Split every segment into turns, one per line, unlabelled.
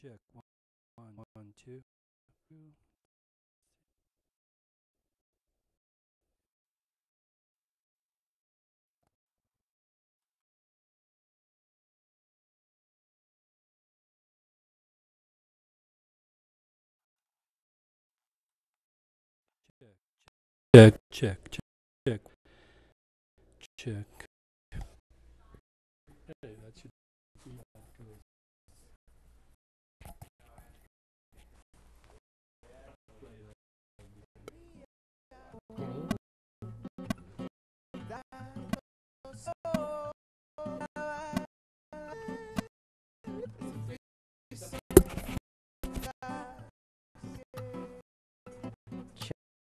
Check one, one, one, two. two. Check, check, check, check, check. Hey,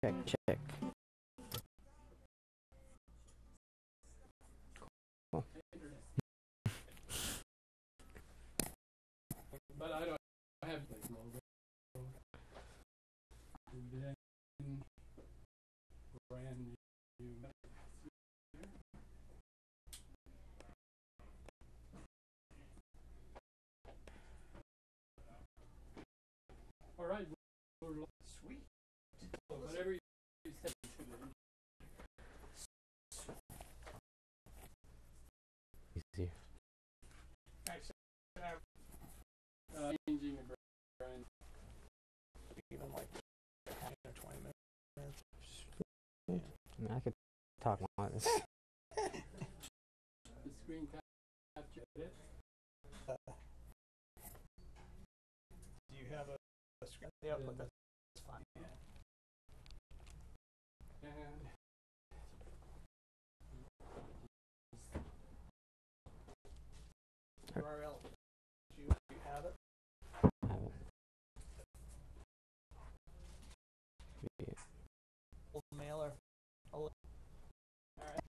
Check, check.
But I don't have like brand new. All right. we're lo-
Sweet.
Whatever you said.
Easy.
Uh, changing the brand.
Even like 10 or 20 minutes.
I, mean, I could talk more. This.
The screen capture it.
Do you have a, a screen? Yeah, mailer. I'll. All right.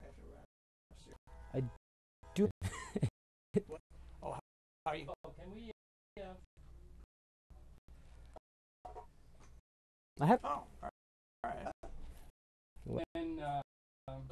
I have to wrap.
Do
Oh, how, how are you?
oh, can we? Uh,
I have.
Oh, all right. All right.
and uh, um,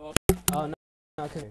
Oh.
No, no,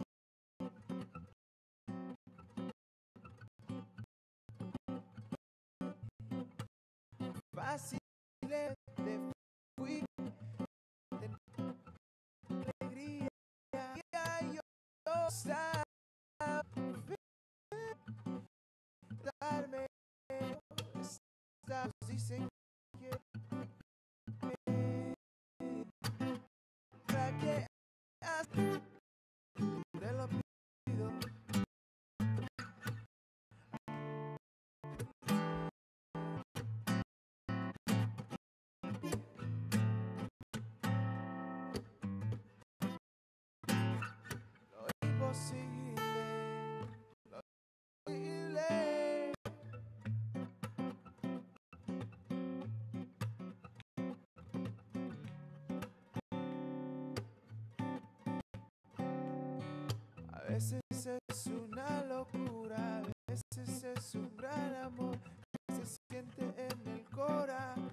Así le fui. De alegría y yo darme estas dicen veces es una locura, a veces es un gran amor que se siente en el corazón.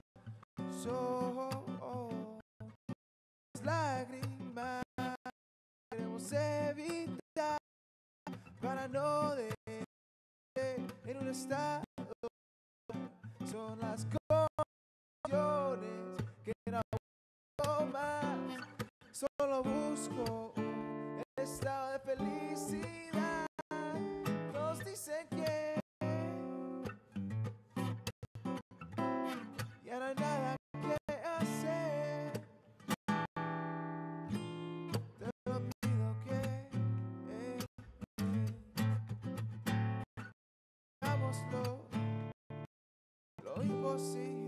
lo imposible.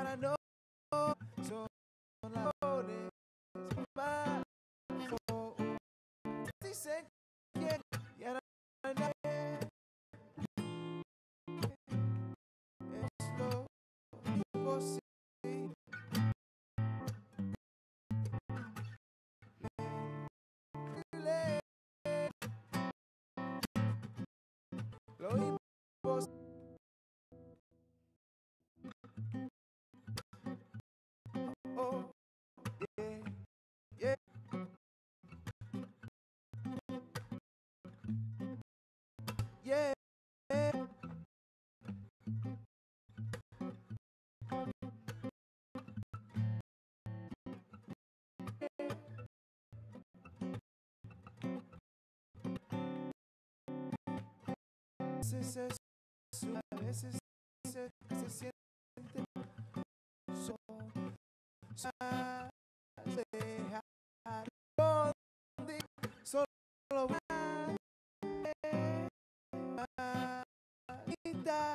But I know veces se, se siente solo. Dejar donde solo voy a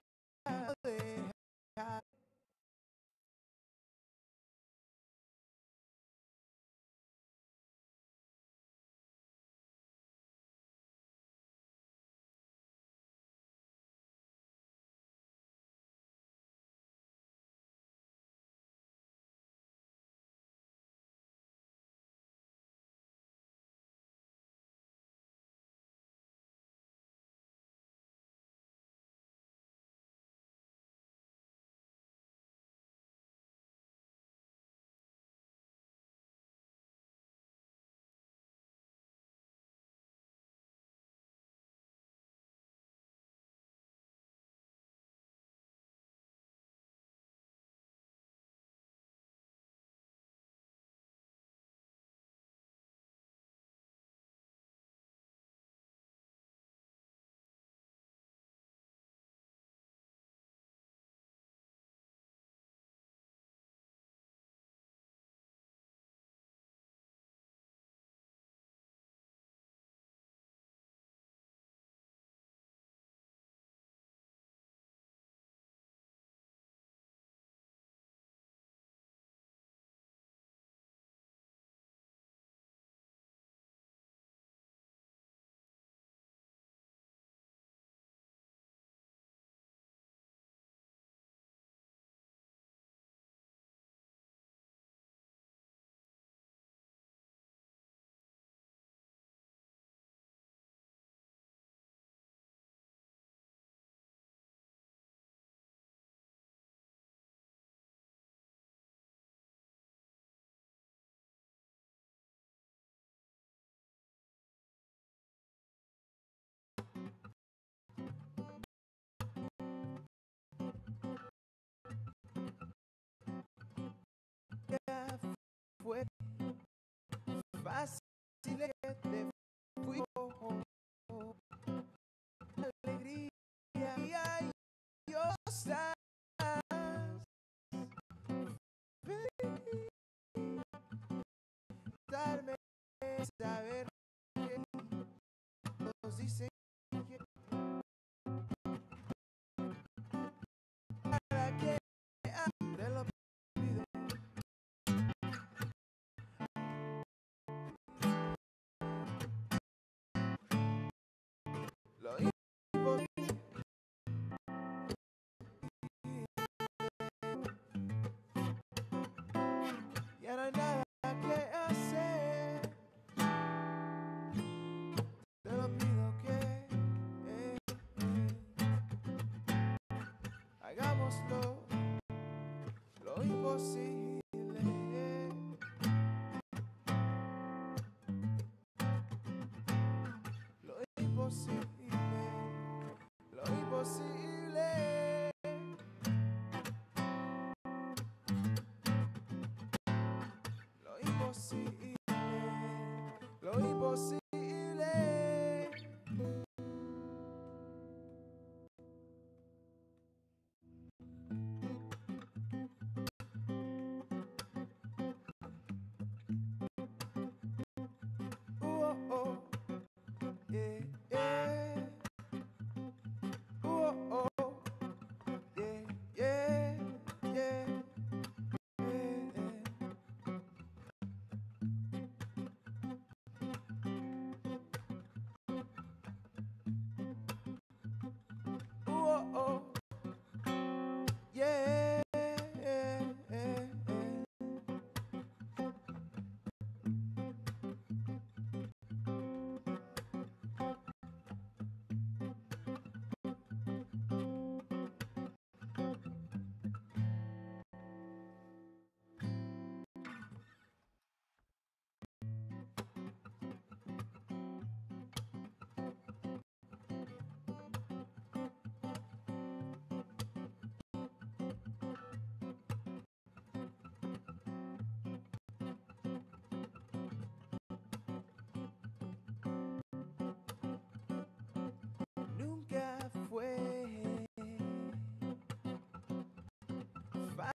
fue fácil lo no hay nada que hacer te lo pido que hagámoslo oh, oh, yeah. Oh, oh.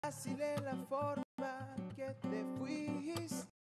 Fácil en la forma que te fuiste.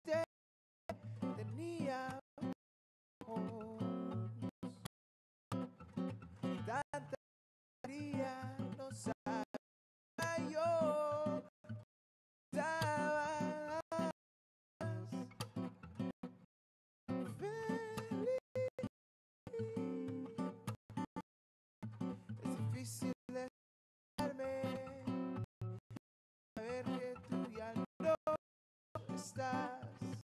Estás.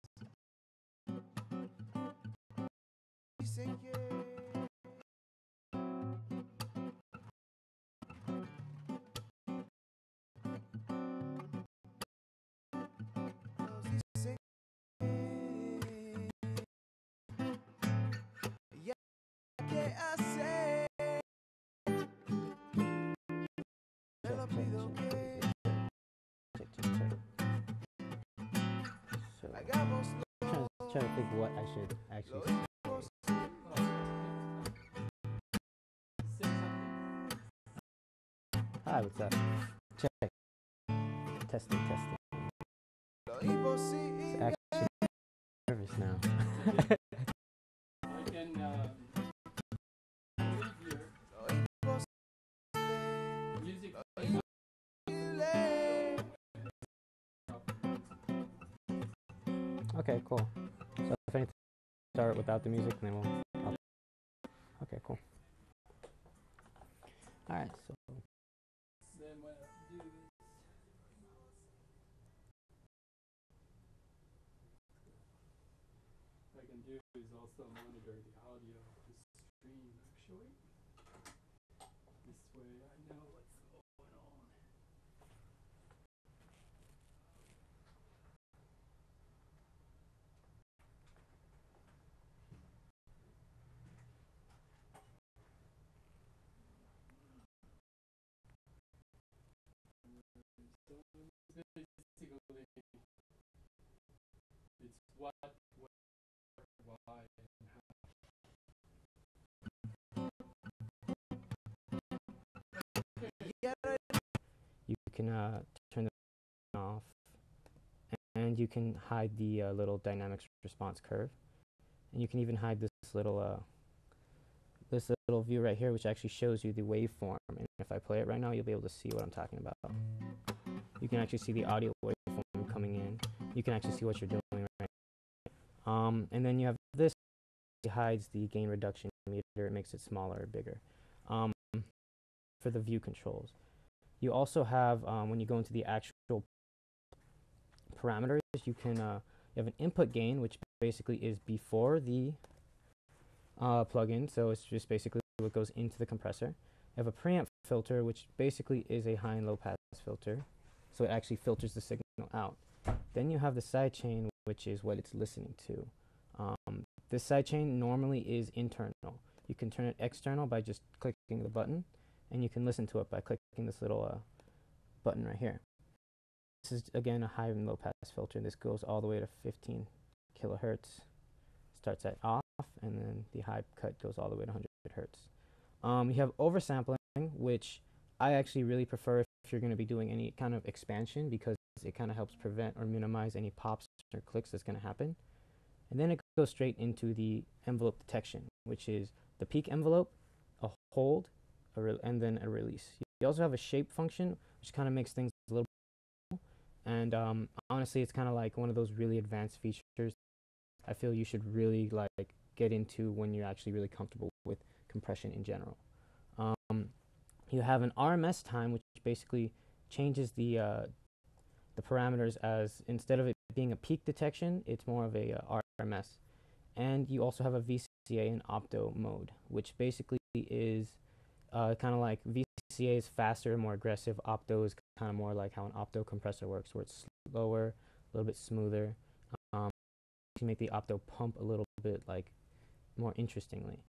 Trying, to, think what I should actually say. Hi, what's up? Check. Testing, testing. It's actually nervous now. Okay, cool. Start without the music, and then we'll. I'll, okay, cool. All right, so.
I can do is also monitor the audio of the stream actually. This way I know what's going on. So basically, it's what, where, why, and how.
Yeah,
you can uh, turn the off, and you can hide the uh, little dynamics response curve, and you can even hide this little uh, this little view right here, which actually shows you the waveform. And if I play it right now, you'll be able to see what I'm talking about. You can actually see the audio waveform coming in. You can actually see what you're doing right. Now. Um, and then you have this hides the gain reduction meter. It makes it smaller or bigger. Um, for the view controls. You also have um, when you go into the actual parameters, you can uh, you have an input gain, which basically is before the uh, plugin, so it's just basically what goes into the compressor. You have a preamp filter, which basically is a high and low pass filter, so it actually filters the signal out. Then you have the sidechain, which is what it's listening to. Um, this sidechain normally is internal. You can turn it external by just clicking the button, and you can listen to it by clicking this little uh, button right here. This is again a high and low pass filter. This goes all the way to 15 kilohertz. Starts at off, and then the high cut goes all the way to 100 hertz. Um, you have oversampling, which I actually really prefer if you're going to be doing any kind of expansion because it kind of helps prevent or minimize any pops or clicks that's going to happen. And then it goes straight into the envelope detection, which is the peak envelope, a hold, a and then a release. You also have a shape function, which kind of makes things a little. And um, honestly, it's kind of like one of those really advanced features. I feel you should really like get into when you're actually really comfortable with compression in general. Um, you have an RMS time, which basically changes the uh, the parameters as instead of it being a peak detection, it's more of a uh, RMS. And you also have a VCA and opto mode, which basically is uh, kind of like VCA is faster, and more aggressive. Opto is kind of more like how an opto compressor works, where it's slower, a little bit smoother. Um, to make the opto pump a little bit like more interestingly.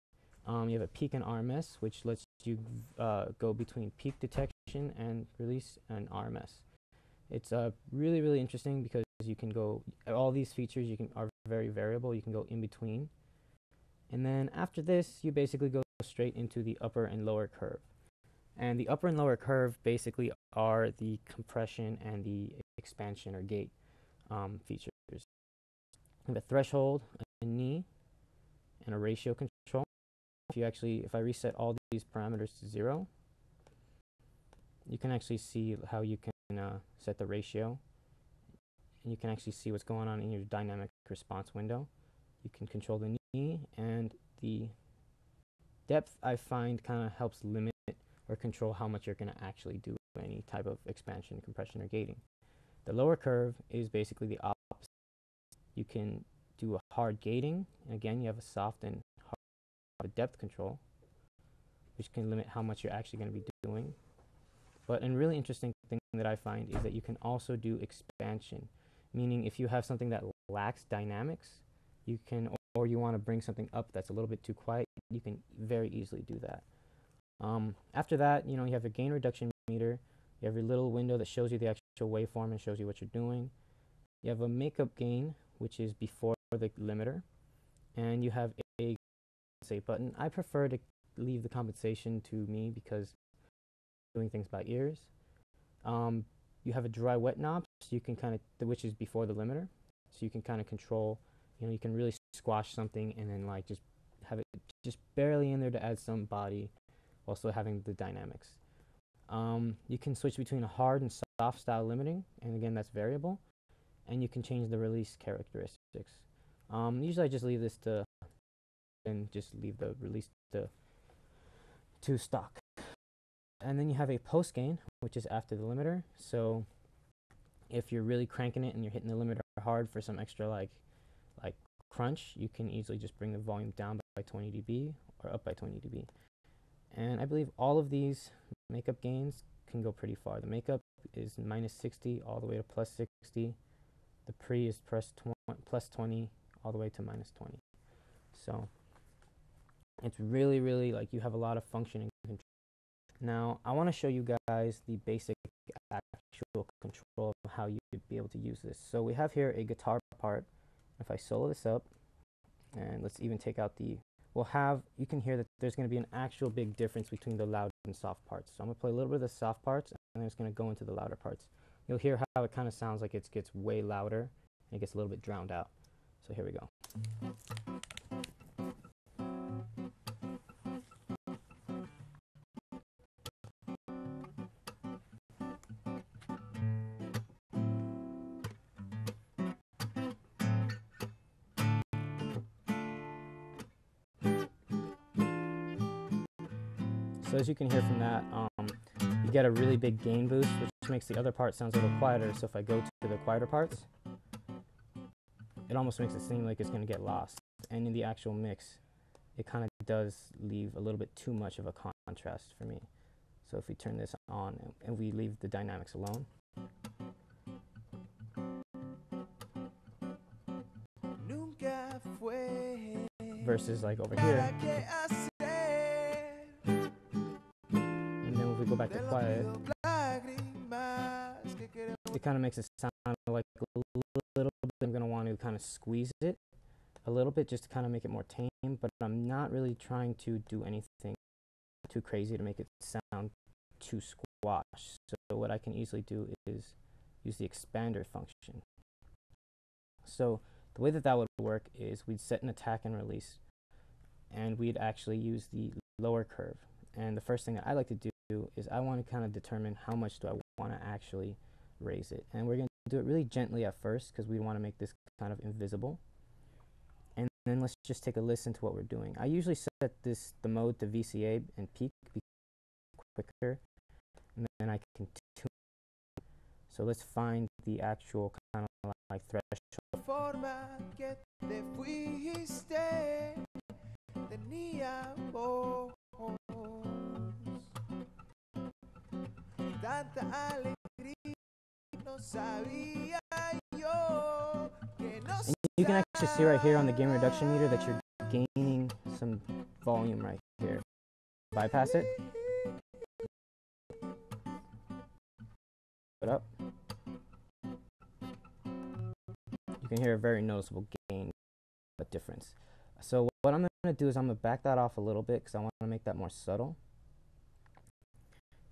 Um, you have a peak and RMS, which lets you uh, go between peak detection and release and RMS. It's uh, really really interesting because you can go all these features you can are very variable. You can go in between, and then after this, you basically go straight into the upper and lower curve. And the upper and lower curve basically are the compression and the expansion or gate um, features. We have a threshold, a knee, and a ratio control. If you actually, if I reset all these parameters to zero, you can actually see how you can uh, set the ratio. And you can actually see what's going on in your dynamic response window. You can control the knee and the depth I find kind of helps limit or control how much you're going to actually do any type of expansion, compression, or gating. The lower curve is basically the opposite. You can do a hard gating, and again, you have a soft and hard depth control, which can limit how much you're actually going to be doing. But a really interesting thing that I find is that you can also do expansion, meaning if you have something that lacks dynamics, you can, or you want to bring something up that's a little bit too quiet, you can very easily do that. Um, after that, you know, you have a gain reduction meter. You have your little window that shows you the actual waveform and shows you what you're doing. You have a makeup gain, which is before the limiter. And you have a compensate button. I prefer to leave the compensation to me because doing things by ears. Um, you have a dry wet knob, so you can kind of, which is before the limiter. So you can kind of control, you know, you can really squash something and then like just have it just barely in there to add some body while still having the dynamics. Um, you can switch between a hard and soft style limiting, and again, that's variable. And you can change the release characteristics. Um, usually I just leave this to, and just leave the release to, to stock. And then you have a post gain, which is after the limiter. So if you're really cranking it and you're hitting the limiter hard for some extra like, like crunch, you can easily just bring the volume down by 20 dB or up by 20 dB. And I believe all of these makeup gains can go pretty far. The makeup is minus 60 all the way to plus 60. The pre is plus 20, plus 20 all the way to minus 20. So it's really, really like you have a lot of functioning control. Now, I want to show you guys the basic actual control of how you would be able to use this. So we have here a guitar part. If I solo this up, and let's even take out the we'll have, you can hear that there's going to be an actual big difference between the loud and soft parts. So I'm going to play a little bit of the soft parts, and then it's going to go into the louder parts. You'll hear how it kind of sounds like it gets way louder, and it gets a little bit drowned out. So here we go. So as you can hear from that, um, you get a really big gain boost, which makes the other part sounds a little quieter. So if I go to the quieter parts, it almost makes it seem like it's going to get lost. And in the actual mix, it kind of does leave a little bit too much of a contrast for me. So if we turn this on and we leave the dynamics alone, versus like over here. Go back to quiet, it kind of makes it sound like a little bit. I'm going to want to kind of squeeze it a little bit just to kind of make it more tame, but I'm not really trying to do anything too crazy to make it sound too squash. So what I can easily do is use the expander function. So the way that that would work is we'd set an attack and release, and we'd actually use the lower curve. And the first thing that I like to do do is I want to kind of determine how much do I want to actually raise it. And we're going to do it really gently at first because we want to make this kind of invisible. And then let's just take a listen to what we're doing. I usually set this the mode to VCA and peak quicker. And then I can tune. So let's find the actual kind of like threshold. Tanta alegría, no sabía yo que no and you can actually see right here on the gain reduction meter that you're gaining some volume right here. Bypass it. Put up. You can hear a very noticeable gain, difference. So what I'm going to do is I'm going to back that off a little bit because I want to make that more subtle.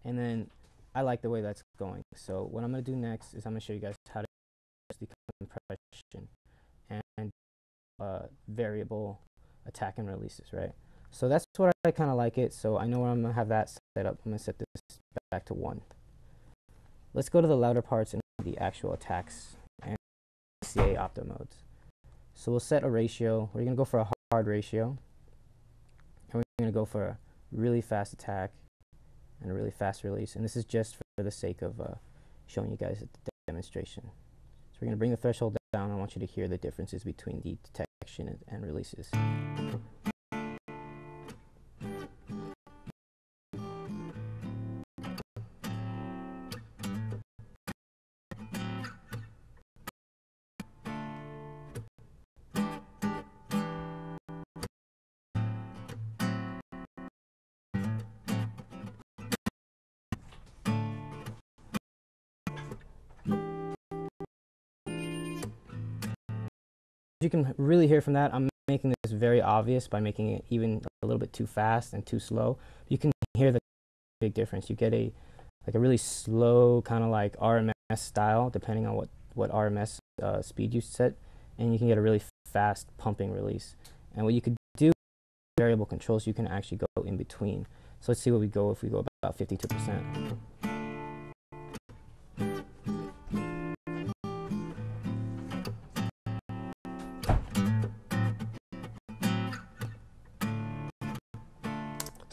And then I like the way that's going. So what I'm going to do next is I'm going to show you guys how to use the compression and uh, variable attack and releases, right? So that's what I kind of like it. So I know where I'm going to have that set up. I'm going to set this back to 1. Let's go to the louder parts and the actual attacks and CA opto modes. So we'll set a ratio. We're going to go for a hard ratio. And we're going to go for a really fast attack and a really fast release. And this is just for the sake of uh, showing you guys the demonstration. So we're going to bring the threshold down. I want you to hear the differences between the detection and, and releases. You can really hear from that, I'm making this very obvious by making it even a little bit too fast and too slow. You can hear the big difference. You get a like a really slow kind of like RMS style, depending on what what RMS uh, speed you set, and you can get a really fast pumping release. And what you could do variable controls, you can actually go in between. So let's see what we go if we go about 52%.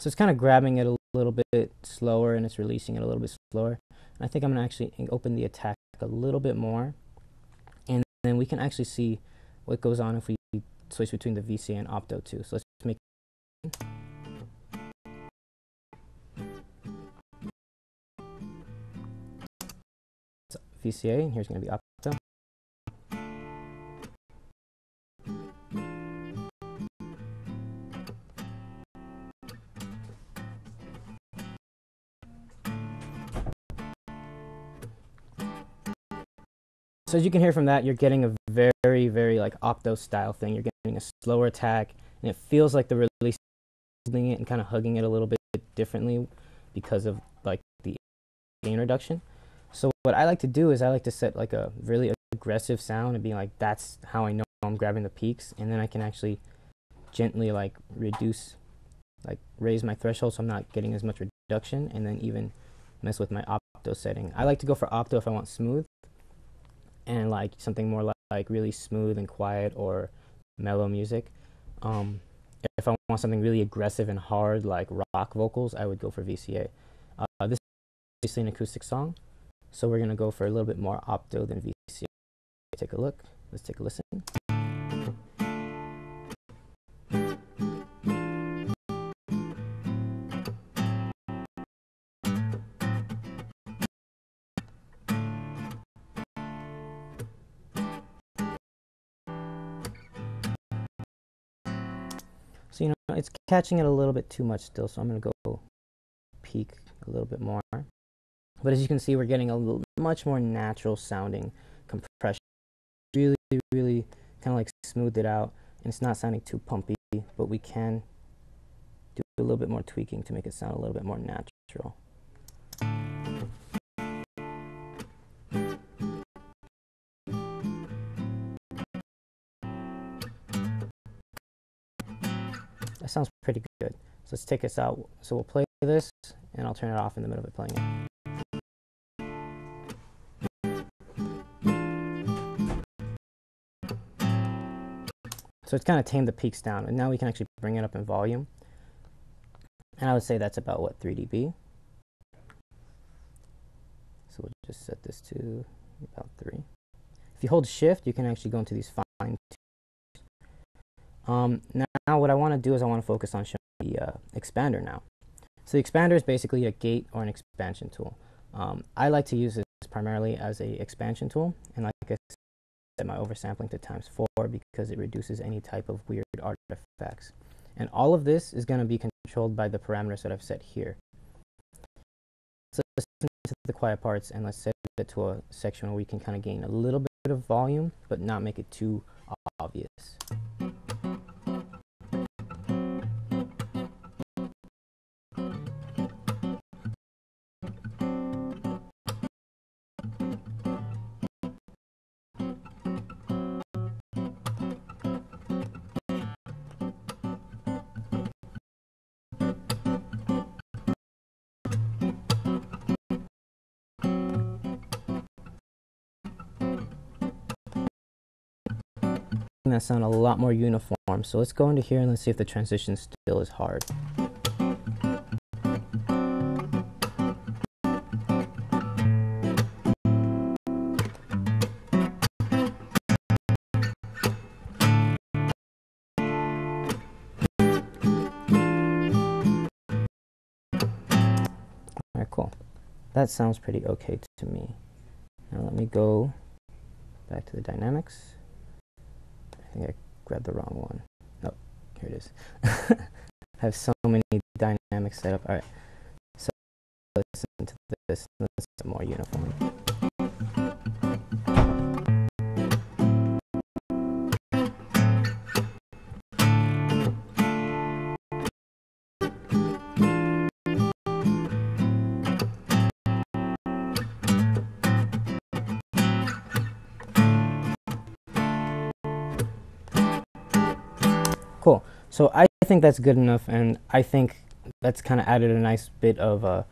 So it's kind of grabbing it a little bit slower and it's releasing it a little bit slower. And I think I'm going to actually open the attack a little bit more. And then we can actually see what goes on if we switch between the VCA and Opto too. So let's make VCA, and here's going to be Opto. So as you can hear from that, you're getting a very, very like opto style thing. You're getting a slower attack, and it feels like the release holding it and kind of hugging it a little bit differently because of like the gain reduction. So what I like to do is I like to set like a really aggressive sound and be like that's how I know I'm grabbing the peaks, and then I can actually gently like reduce, like raise my threshold so I'm not getting as much reduction, and then even mess with my opto setting. I like to go for opto if I want smooth and like something more like, like really smooth and quiet or mellow music. Um, if I want something really aggressive and hard like rock vocals, I would go for VCA. Uh, this is obviously an acoustic song, so we're gonna go for a little bit more opto than VCA. Take a look. Let's take a listen. So, you know, it's catching it a little bit too much still, so I'm going to go peak a little bit more. But as you can see, we're getting a little, much more natural sounding compression. Really, really kind of like smoothed it out, and it's not sounding too pumpy, but we can do a little bit more tweaking to make it sound a little bit more natural. Sounds pretty good. So let's take this out. So we'll play this, and I'll turn it off in the middle of it playing it. So it's kind of tamed the peaks down, and now we can actually bring it up in volume. And I would say that's about what 3 dB. So we'll just set this to about 3. If you hold shift, you can actually go into these fine um, now what I want to do is I want to focus on showing the uh, expander now. So the expander is basically a gate or an expansion tool. Um, I like to use this primarily as a expansion tool, and like I set my oversampling to times 4 because it reduces any type of weird artifacts. And all of this is going to be controlled by the parameters that I've set here. So let's listen to the quiet parts and let's set it to a section where we can kind of gain a little bit of volume, but not make it too obvious. That sound a lot more uniform. So let's go into here and let's see if the transition still is hard. Cool. That sounds pretty okay to me. Now let me go back to the dynamics. I think I grabbed the wrong one. Oh, here it is. I have so many dynamics set up. Alright, so listen to this. Let's get more uniform. Cool. So I think that's good enough, and I think that's kind of added a nice bit of uh,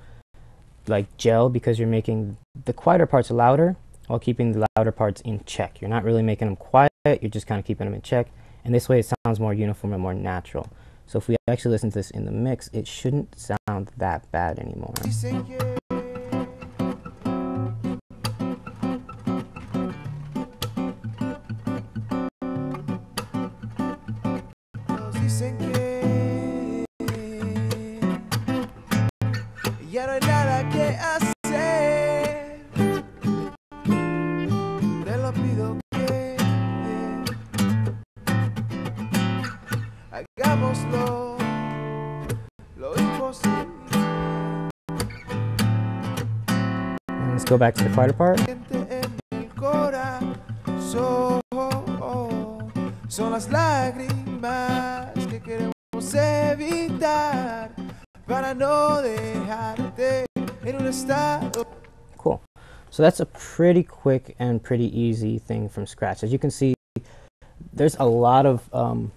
like gel because you're making the quieter parts louder while keeping the louder parts in check. You're not really making them quiet, you're just kind of keeping them in check. And this way it sounds more uniform and more natural. So if we actually listen to this in the mix, it shouldn't sound that bad anymore.
Lo imposible.
And let's go back to the quieter part.
siente en el corazón son las lágrimas que queremos evitar para no dejarte en un estado
Cool. So that's a pretty quick and pretty easy thing from scratch. As you can see, there's a lot of um,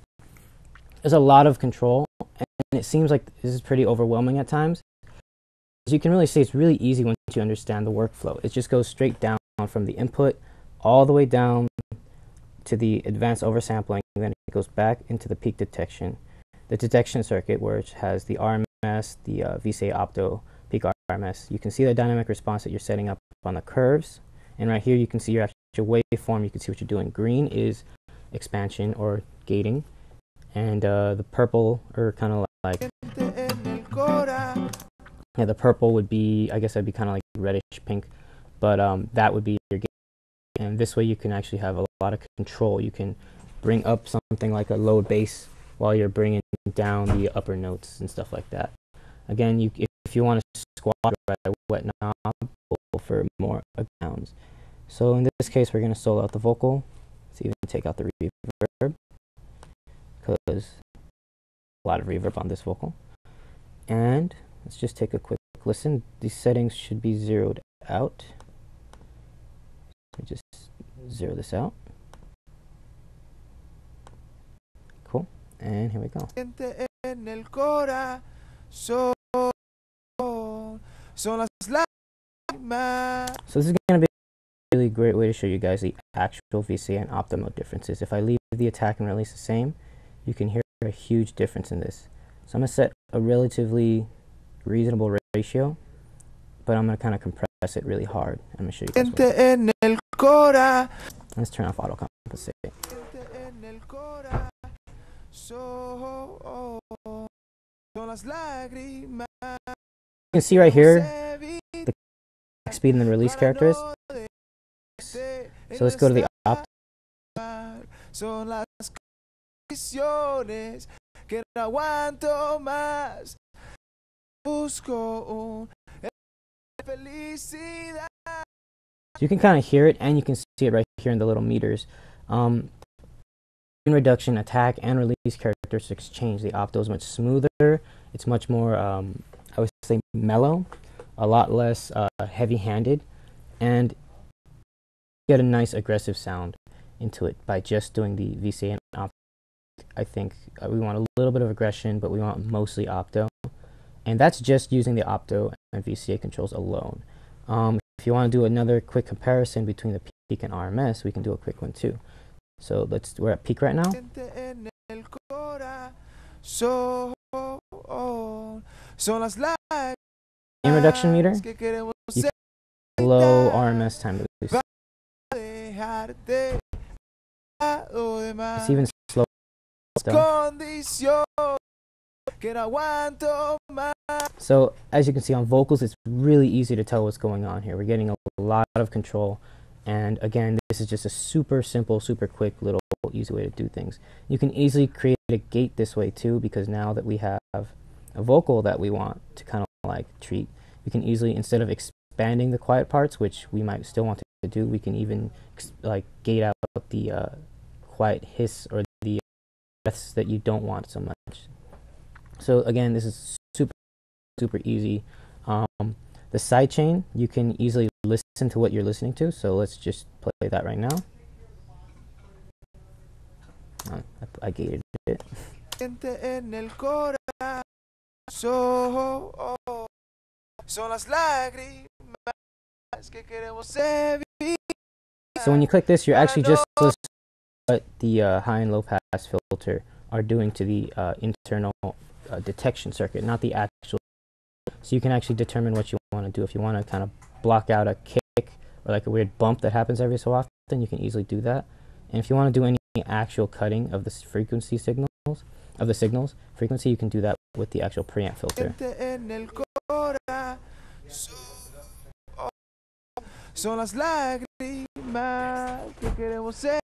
there's a lot of control, and it seems like this is pretty overwhelming at times. As you can really see, it's really easy once you understand the workflow. It just goes straight down from the input all the way down to the advanced oversampling, and then it goes back into the peak detection, the detection circuit, which has the RMS, the uh, VCA opto, peak RMS. You can see the dynamic response that you're setting up on the curves. And right here, you can see your actual waveform. You can see what you're doing. Green is expansion or gating. And uh, the purple, or kind of like,
siente en el corazón
yeah, the purple would be, I guess that'd be kind of like reddish pink. But um, that would be your gating. And this way, you can actually have a lot of control. You can bring up something like a low bass while you're bringing down the upper notes and stuff like that. Again, you if, you want to squat right a wet knob for more sounds. So in this case, we're going to solo out the vocal. Let's even take out the reverb because a lot of reverb on this vocal. And let's just take a quick listen. These settings should be zeroed out. Let me just zero this out. Cool. And here we go.
siente en el corazón son las
So this is going to be a really great way to show you guys the actual VCA and optimal differences. If I leave the attack and release the same, you can hear a huge difference in this. So I'm going to set a relatively reasonable ratio, but I'm going to kind of compress it really hard. I'm going to show you guys
en el corazón
Let's turn off auto compensate.
en el corazón son las lágrimas
You can see right here the speed and the release
para
characters.
no dejarte en
So let's go to the opt.
Que no aguanto más busco un felicidad
you can kind of hear it and you can see it right here in the little meters. Um, in reduction, attack, and release characteristics change. The opto is much smoother. It's much more, um, I would say, mellow, a lot less uh, heavy-handed, and get a nice aggressive sound into it by just doing the VCA. I think uh, we want a little bit of aggression, but we want mostly opto, and that's just using the opto and VCA controls alone. Um, if you want to do another quick comparison between the peak and RMS, we can do a quick one too. So let's we're at peak right now.
siente en el corazón. Son las lágrimas
In reduction meter, you low RMS time to release.
dejarte a lo demás.
It's even slow. Still.
Condición que no aguanto más.
So as you can see on vocals, it's really easy to tell what's going on here. We're getting a lot of control. And again, this is just a super simple, super quick little easy way to do things. You can easily create a gate this way too, because now that we have a vocal that we want to kind of like treat, we can easily, instead of expanding the quiet parts, which we might still want to do, we can even like gate out the uh, quiet hiss or the breaths that you don't want so much. So again, this is super, super easy. Um, the sidechain, you can easily listen to what you're listening to. So let's just play that right now. Uh, I, I gated it.
Siente en el corazón. Son las lágrimas que queremos evitar.
So when you click this, you're actually just what the uh, high and low pass filter are doing to the uh, internal uh, detection circuit, not the actual. So you can actually determine what you want to do. If you want to kind of block out a kick or like a weird bump that happens every so often, you can easily do that. And if you want to do any actual cutting of the frequency signals, of the signals frequency, you can do that with the actual preamp filter.
Son las lágrimas que queremos evitar.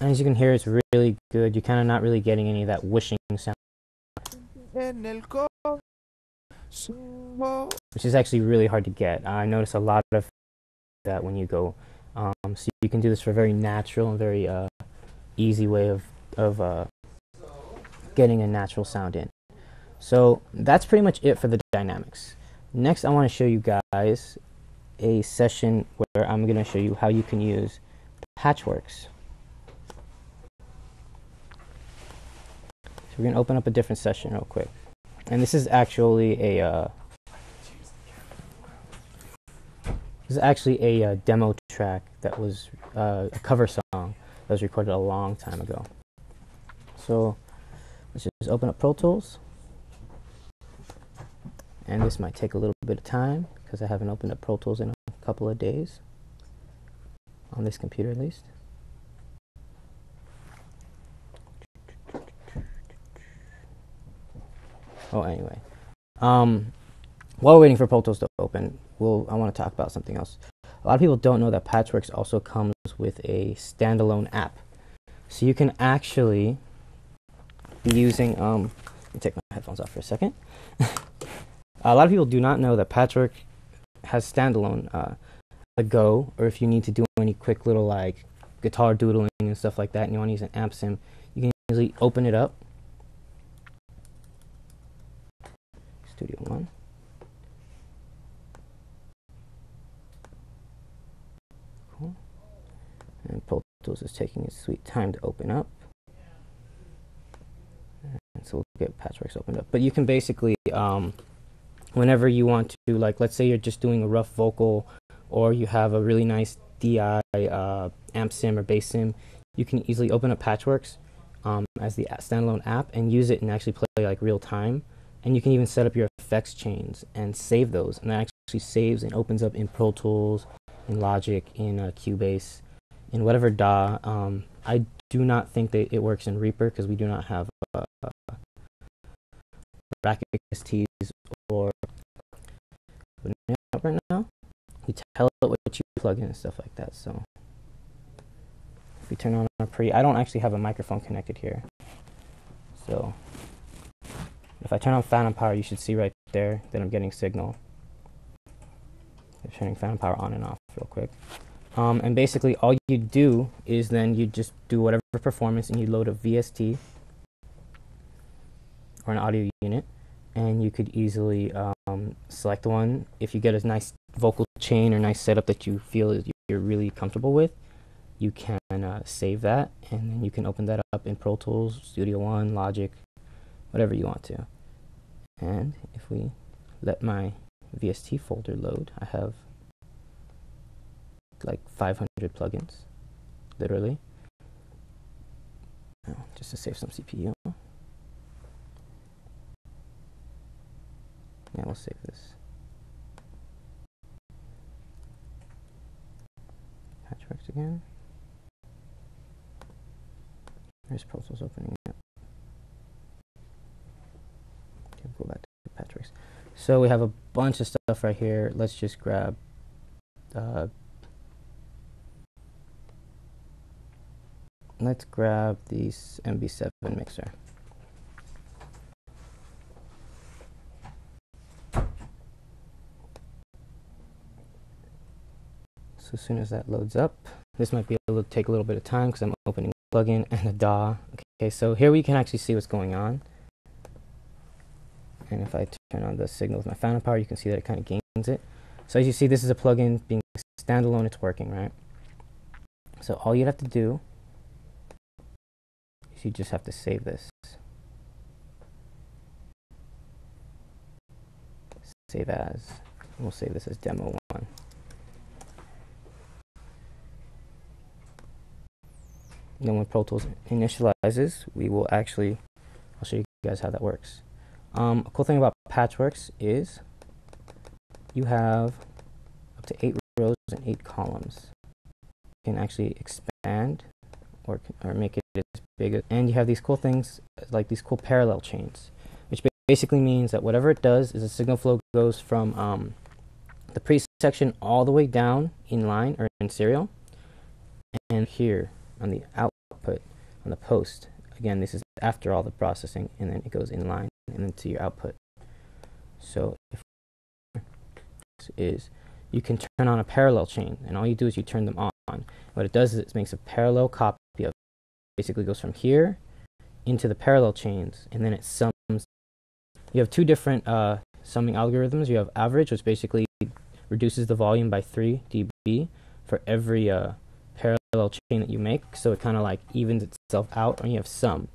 And as you can hear, it's really good. You're kind of not really getting any of that whooshing sound,
En el corazón.
which is actually really hard to get. I notice a lot of that when you go. Um, so you can do this for a very natural and very uh, easy way of of uh, getting a natural sound in. So that's pretty much it for the dynamics. Next, I want to show you guys a session where I'm going to show you how you can use Patchworks. So we're going to open up a different session real quick. And this is actually a uh, this is actually a uh, demo track that was uh, a cover song that was recorded a long time ago. So let's just open up Pro Tools. And this might take a little bit of time because I haven't opened up Pro Tools in a couple of days. On this computer, at least. Oh, anyway. Um, while waiting for Pro to open, we'll, I want to talk about something else. A lot of people don't know that Patchworks also comes with a standalone app. So you can actually be using, um, let me take my headphones off for a second. a lot of people do not know that Patchwork has standalone uh, a Go, or if you need to do any quick little like guitar doodling and stuff like that, and you want to use an amp sim, you can easily open it up. Studio One. Cool. And Pro Tools is taking its sweet time to open up. And so we'll get Patchworks opened up. But you can basically, um, whenever you want to, like, let's say you're just doing a rough vocal, or you have a really nice DI uh, amp sim or bass sim, you can easily open up Patchworks um, as the standalone app and use it and actually play like real time. And you can even set up your effects chains and save those, and that actually saves and opens up in Pro Tools, in Logic, in uh, Cubase, in whatever DAW. Um, I do not think that it works in Reaper because we do not have uh, Racket STs or right now. You tell it what you plug in and stuff like that. So if we turn on our pre, I don't actually have a microphone connected here. So if I turn on Phantom Power, you should see right there that I'm getting signal. I'm turning Phantom Power on and off real quick. Um, and basically, all you do is then you just do whatever performance and you load a VST or an audio unit, and you could easily um, select one. If you get a nice vocal chain or nice setup that you feel you're really comfortable with, you can uh, save that, and then you can open that up in Pro Tools, Studio One, Logic, whatever you want to. And if we let my VST folder load, I have like 500 plugins, literally. now, just to save some CPU. Yeah, we'll save this. Patchworks again. There's Pro Tools opening up. Okay, we'll go back to Patchworks. So we have a bunch of stuff right here. Let's just grab uh, let's grab the MB7 mixer. So as soon as that loads up, this might be able to take a little bit of time because I'm opening plugin and the DAW. Okay, so here we can actually see what's going on. And if I turn on the signal with my phantom power, you can see that it kind of gains it. So as you see, this is a plugin being standalone, it's working, right? So all you have to do is you just have to save this. Save as. We'll save this as demo one. then when Pro Tools initializes, we will actually, I'll show you guys how that works. Um, a cool thing about Patchworks is you have up to eight rows and eight columns. You can actually expand or, or make it as big as, and you have these cool things like these cool parallel chains, which basically means that whatever it does is the signal flow goes from um, the pre section all the way down in line or in serial, and here on the output on the post. Again, this is after all the processing, and then it goes in line and into your output. So if is you can turn on a parallel chain, and all you do is you turn them on. What it does is it makes a parallel copy of basically goes from here into the parallel chains, and then it sums. You have two different uh, summing algorithms. You have average, which basically reduces the volume by 3 dB for every uh, parallel chain that you make, so it kind of like evens itself out. And you have sum.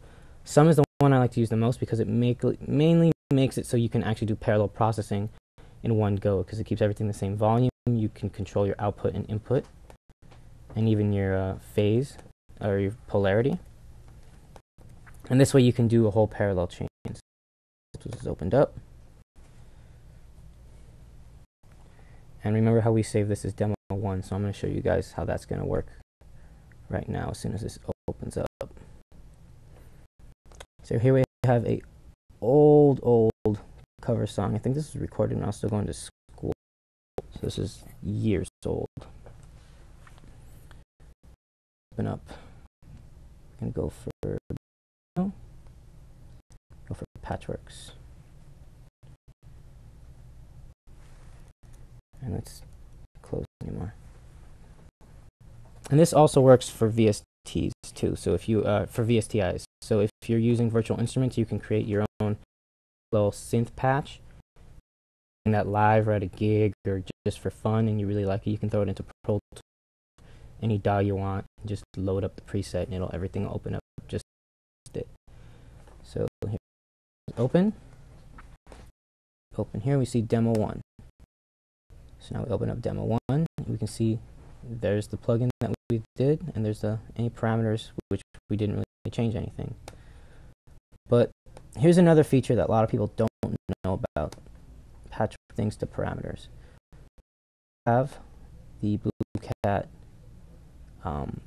Sum is the one I like to use the most because it make, mainly makes it so you can actually do parallel processing in one go because it keeps everything the same volume. You can control your output and input, and even your uh, phase or your polarity. And this way you can do a whole parallel chain. This is opened up. And remember how we saved this as demo 1, so I'm going to show you guys how that's going to work right now as soon as this opens up. So here we have a old, old cover song. I think this is recorded when I was still going to school. So this is years old. Open up. I'm gonna go for go for patchworks. And let's close anymore. And this also works for VSTs too. So if you uh, for VSTIs. So if you're using virtual instruments, you can create your own little synth patch and that live or at a gig or just for fun and you really like it, you can throw it into Pro Tools, any DAW you want, just load up the preset and it'll everything will open up just it. So here, open, open here, we see demo one. So now we open up demo one, we can see there's the plugin that we did and there's the any parameters which we didn't really change anything. But here's another feature that a lot of people don't know about patch things to parameters. Have the Blue Cat um,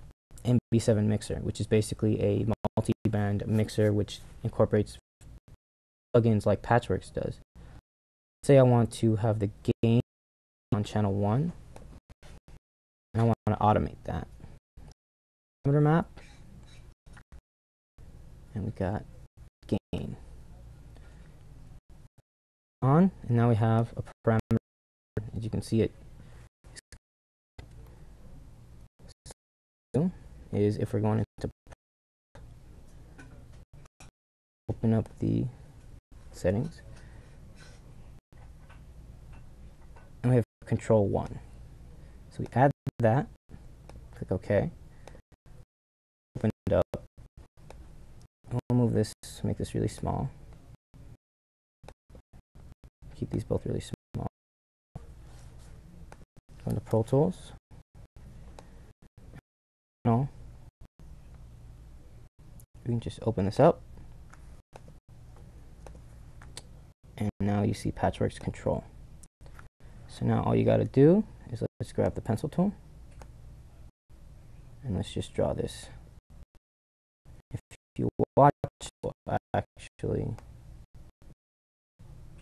MB7 mixer, which is basically a multi-band mixer which incorporates plugins like Patchworks does. Say I want to have the gain on channel 1, and I want to automate that. Parameter map, and we got gain. On and now we have a parameter. As you can see it is if we're going to open up the settings. And we have control 1 so we add that click OK open it up I'll move this make this really small keep these both really small. Go into Pro Tools. No. we can just open this up. And now you see Patchworks control. So now all you got to do is let's grab the pencil tool. And let's just draw this. If you watch, I actually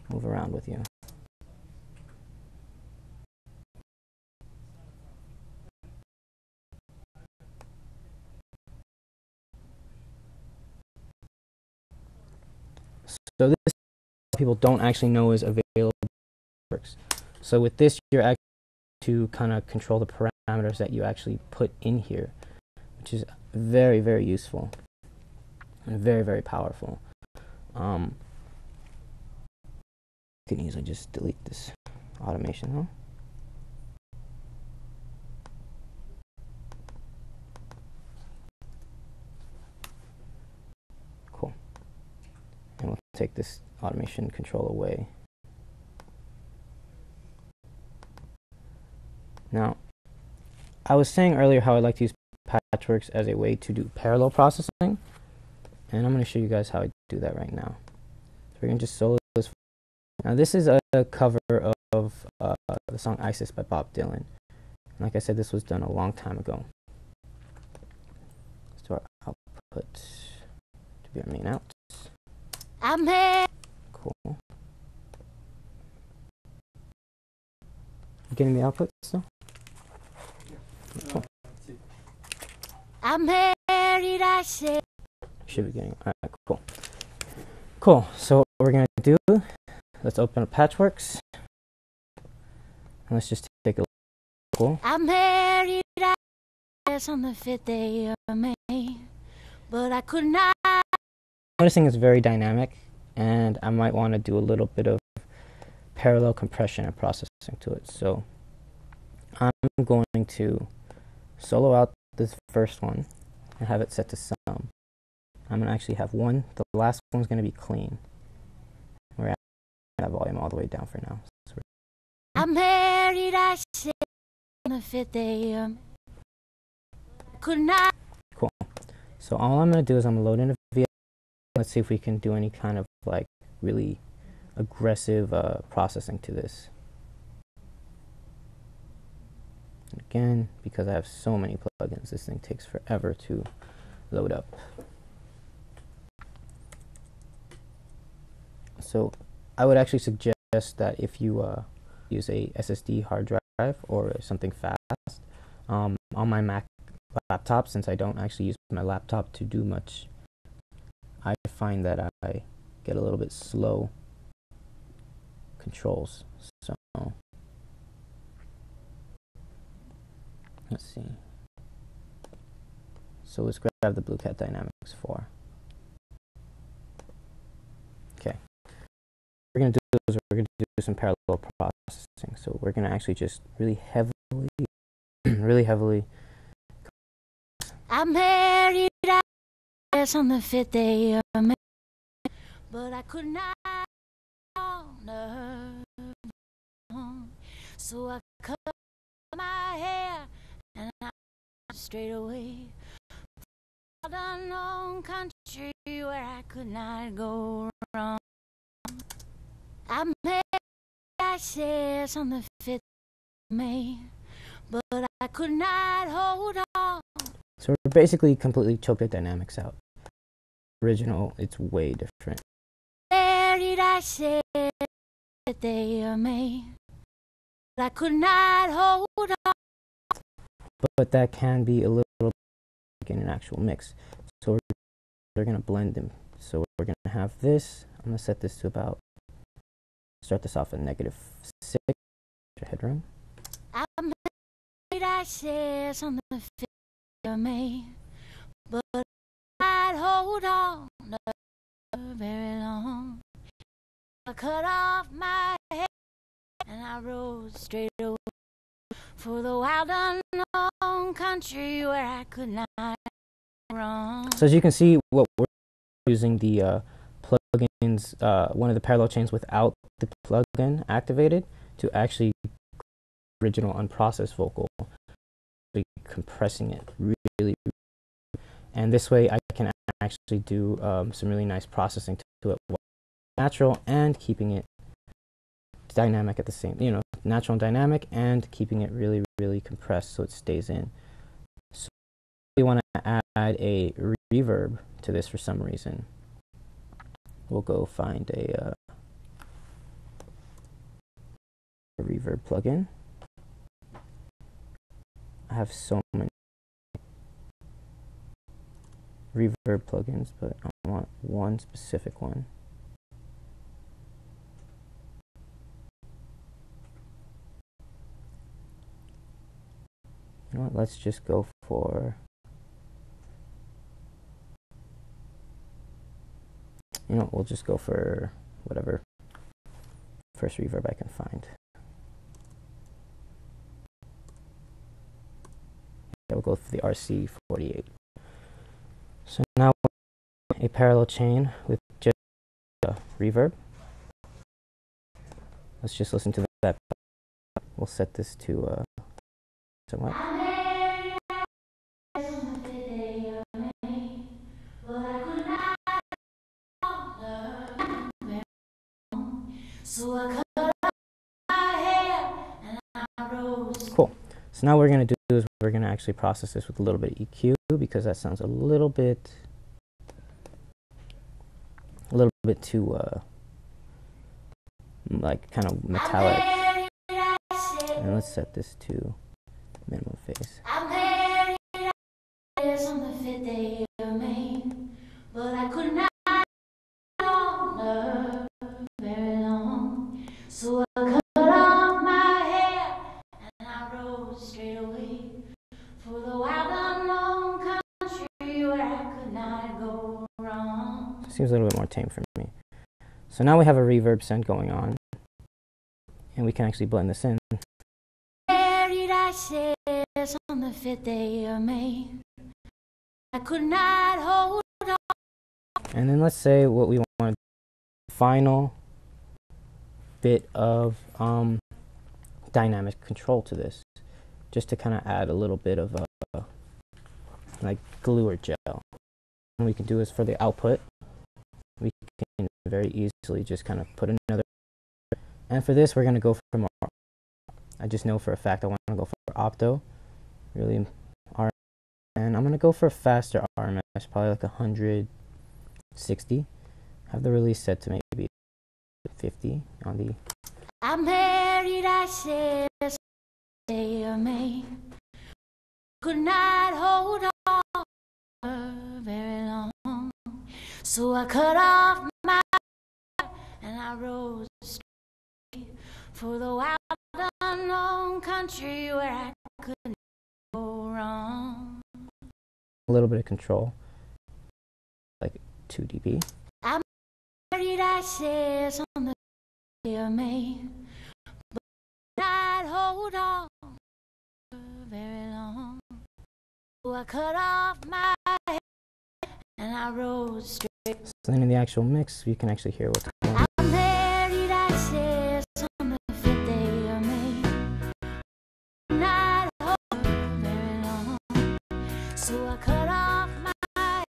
move around with you. So this people don't actually know is available. So with this, you're actually to kind of control the parameters that you actually put in here, which is very, very useful and very, very powerful. Um, you can easily just delete this automation, huh? Cool. And we'll take this automation control away. Now, I was saying earlier how I like to use Patchworks as a way to do parallel processing, and I'm going to show you guys how I do that right now. So we're going to just solo this. Now, this is a cover of uh, the song Isis by Bob Dylan. Like I said, this was done a long time ago. So our output to be our main out.
I'm here.
Cool. You getting the output still? Cool.
I'm married, I said.
Should be getting. All right, cool. Cool. So what we're gonna do? Let's open up Patchworks. And let's just take a look. Cool.
I'm married, I guess on the fifth day of May. But I could not.
Noticing it's very dynamic, and I might want to do a little bit of parallel compression and processing to it. So I'm going to solo out this first one and have it set to sum. I'm going to actually have one, the last one's going to be clean. We're at that volume all the way down for now. So
I'm married, I said on the fifth day Could not.
Cool. So all I'm going to do is I'm going to load in a VS. Let's see if we can do any kind of like really aggressive uh, processing to this. Again, because I have so many plugins, this thing takes forever to load up. So I would actually suggest that if you uh, use a SSD hard drive or something fast, um, on my Mac laptop, since I don't actually use my laptop to do much, I find that I get a little bit slow controls. So let's see. So let's grab the Blue Cat Dynamics 4. Okay. We're gonna do is we're gonna do some parallel processing. So we're gonna actually just really heavily, really heavily
I'm married, I on the fifth day of May. But I could not. So I cut my hair and I straight away. Unknown country where I could not go wrong. I made access on the fifth of May, but I could not hold on.
So we're basically completely choked the dynamics out. Original, it's way different.
Where did I say that they are made? But I could not hold on.
But, but that can be a little in an actual mix. So we're, we're gonna blend them. So we're gonna have this. I'm gonna set this to about. Start this off at negative six. Headroom.
I made access on the fifth of May, but I'd hold on very long. I cut off my hair and I rode straight away for the wild unknown country where I could not.
So as you can see, what we're using the uh, plugins, uh, one of the parallel chains without the plugin activated to actually original unprocessed vocal, compressing it really, really, and this way I can actually do um, some really nice processing to it, while natural and keeping it dynamic at the same, you know, natural and dynamic, and keeping it really, really compressed so it stays in. So we want to add a reverb to this for some reason. We'll go find a, uh, a reverb plugin. I have so many reverb plugins, but I want one specific one. You know what, let's just go for you know, we'll just go for whatever first reverb I can find. Yeah, we'll go for the RC48. So now a parallel chain with just a reverb. Let's just listen to that. We'll set this to uh, somewhat. Cool. So now what we're going to do is we're going to actually process this with a little bit of EQ because that sounds a little bit a little bit too uh, like kind of metallic. And let's set this to minimum phase. Tame for me. So now we have a reverb send going on. And we can actually blend this in.
Married, I says on the fifth day of May. I could not hold on.
And then let's say what we want final bit of um, dynamic control to this, just to kind of add a little bit of a, like glue or gel. What we can do is for the output, we can very easily just kind of put another. And for this, we're going to go for more. I just know for a fact I want to go for opto, really R. And I'm going to go for a faster RMS, probably like 160. Have the release set to maybe 50 on the.
I'm married, I day of May. Could not hold on very long. So I cut off my hair and I rose straight for the wild unknown country where I couldn't go wrong.
A little bit of control, like 2 dB.
Married, I says on the May. But not hold on very long. So I cut off my hair and I rose straight.
So then in the actual mix, you can actually hear what's going on.
I'm married, I says on the fifth day of May. Not hold on very long. So I cut off my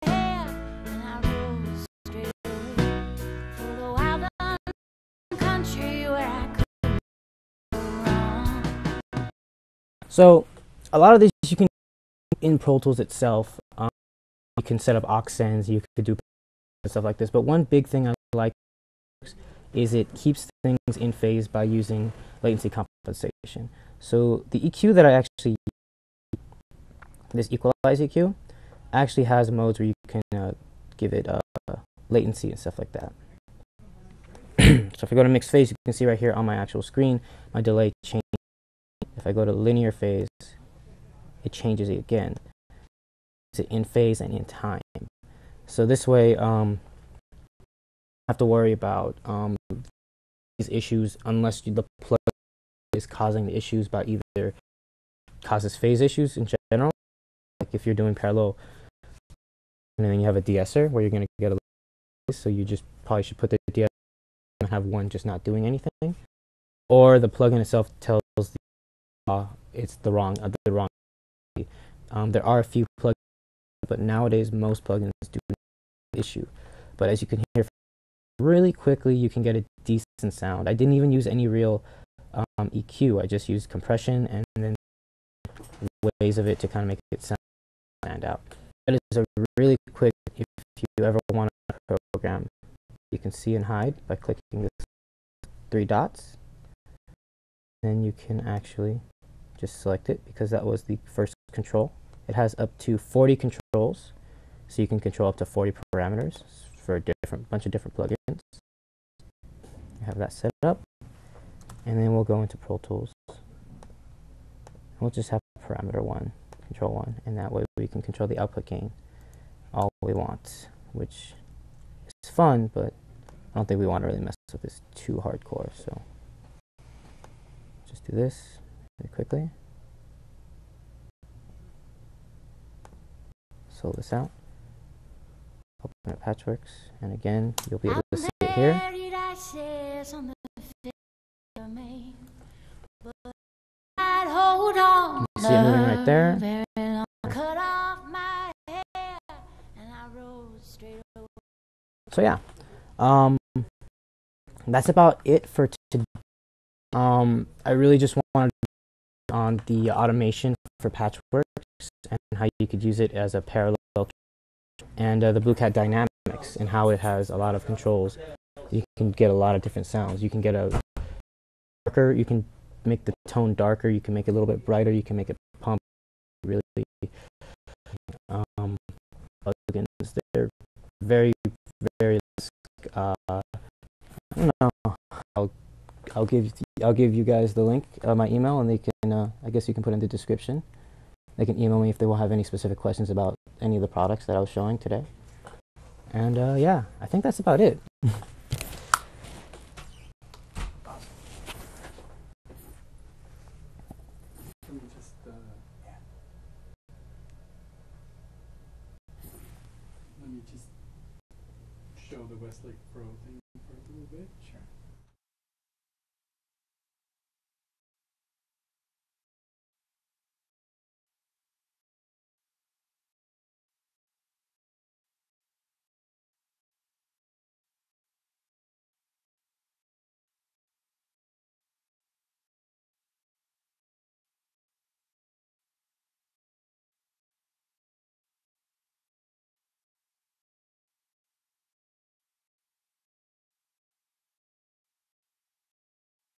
hair and I rose straight away for the wild unknown country where I couldn't go wrong.
So a lot of these you can in Pro Tools itself. Um, you can set up aux sends, you could do stuff like this. But one big thing I like is it keeps things in phase by using latency compensation. So the EQ that I actually this equalize EQ actually has modes where you can uh, give it uh, latency and stuff like that. so if I go to mixed phase, you can see right here on my actual screen, my delay change. If I go to linear phase, it changes it again. It's in phase and in time. So this way, um, have to worry about um, these issues unless the plug is causing the issues by either causes phase issues in general, like if you're doing parallel, and then you have a de-esser where you're going to get a so you just probably should put the de-esser and have one just not doing anything, or the plugin itself tells the uh, it's the wrong uh, the wrong. Um, there are a few plugins, but nowadays most plugins do issue. But as you can hear, really quickly you can get a decent sound. I didn't even use any real um, EQ. I just used compression and then ways of it to kind of make it sound out. That is a really quick, if you ever want to program, you can see and hide by clicking the three dots. Then you can actually just select it because that was the first control. It has up to 40 controls, so you can control up to 40 parameters for a different bunch of different plugins. Have that set up, and then we'll go into Pro Tools. We'll just have parameter one, control one, and that way we can control the output gain all we want, which is fun, but I don't think we want to really mess with this too hardcore. So just do this really quickly. Solo this out. Open up Patchworks, and again, you'll be able to see it here.
Buried ashes on the field of me. But I'd hold on
You see it moving right there.
very long. Cut off my hair and I rode straight away.
So yeah, um, that's about it for today. Um, I really just wanted on the automation for Patchworks and how you could use it as a parallel and uh, the Blue Cat Dynamics and how it has a lot of controls. You can get a lot of different sounds. You can get a darker. You can make the tone darker. You can make it a little bit brighter. You can make it pump. Really, um, plugins. They're very, very. Uh, I don't know. I'll, I'll give I'll give you guys the link, uh, my email, and they can. Uh, I guess you can put in the description. They can email me if they will have any specific questions about any of the products that I was showing today. And uh, yeah, I think that's about it.